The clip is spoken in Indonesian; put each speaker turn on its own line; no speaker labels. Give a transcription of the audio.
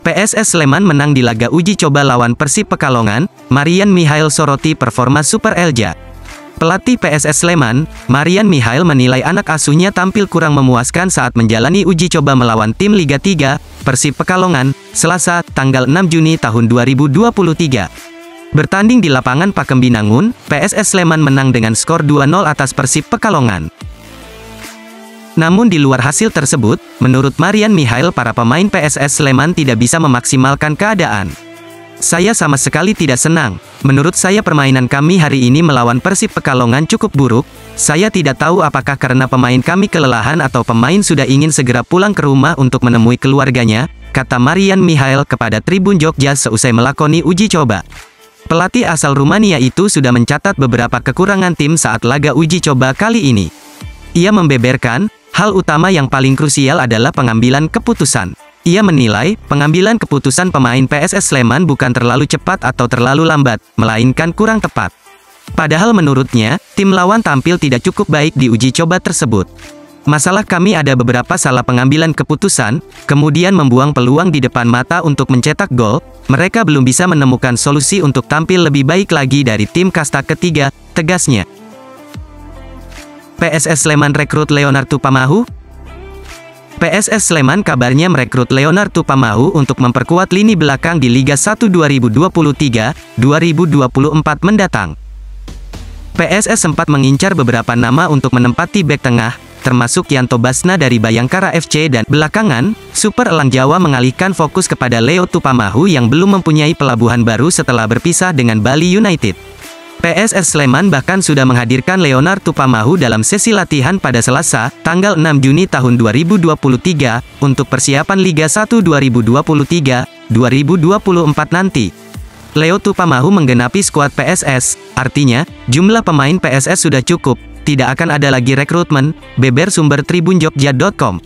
PSS Sleman menang di laga uji coba lawan Persib Pekalongan, Marian Mihail Soroti performa Super Elja. Pelatih PSS Sleman, Marian Mihail menilai anak asuhnya tampil kurang memuaskan saat menjalani uji coba melawan tim Liga 3, Persib Pekalongan, Selasa, tanggal 6 Juni tahun 2023. Bertanding di lapangan Pakembinangun, PSS Sleman menang dengan skor 2-0 atas Persib Pekalongan. Namun di luar hasil tersebut, menurut Marian Mihail para pemain PSS Sleman tidak bisa memaksimalkan keadaan. Saya sama sekali tidak senang. Menurut saya permainan kami hari ini melawan Persib Pekalongan cukup buruk. Saya tidak tahu apakah karena pemain kami kelelahan atau pemain sudah ingin segera pulang ke rumah untuk menemui keluarganya, kata Marian Mihail kepada Tribun Jogja seusai melakoni uji coba. Pelatih asal Rumania itu sudah mencatat beberapa kekurangan tim saat laga uji coba kali ini. Ia membeberkan, Hal utama yang paling krusial adalah pengambilan keputusan. Ia menilai, pengambilan keputusan pemain PSS Sleman bukan terlalu cepat atau terlalu lambat, melainkan kurang tepat. Padahal menurutnya, tim lawan tampil tidak cukup baik di uji coba tersebut. Masalah kami ada beberapa salah pengambilan keputusan, kemudian membuang peluang di depan mata untuk mencetak gol, mereka belum bisa menemukan solusi untuk tampil lebih baik lagi dari tim kasta ketiga, tegasnya. PSS Sleman rekrut Leonard Tupamahu? PSS Sleman kabarnya merekrut Leonard Tupamahu untuk memperkuat lini belakang di Liga 1 2023-2024 mendatang. PSS sempat mengincar beberapa nama untuk menempati bek tengah, termasuk Yanto Basna dari Bayangkara FC dan belakangan, Super Elang Jawa mengalihkan fokus kepada Leo Tupamahu yang belum mempunyai pelabuhan baru setelah berpisah dengan Bali United. PSS Sleman bahkan sudah menghadirkan Leonard Tupamahu dalam sesi latihan pada Selasa, tanggal 6 Juni tahun 2023, untuk persiapan Liga 1 2023-2024 nanti. Leo Tupamahu menggenapi skuad PSS, artinya, jumlah pemain PSS sudah cukup, tidak akan ada lagi rekrutmen, beber sumber tribunjogja.com.